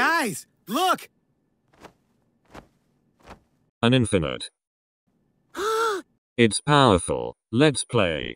Guys, look! An infinite. It's powerful. Let's play.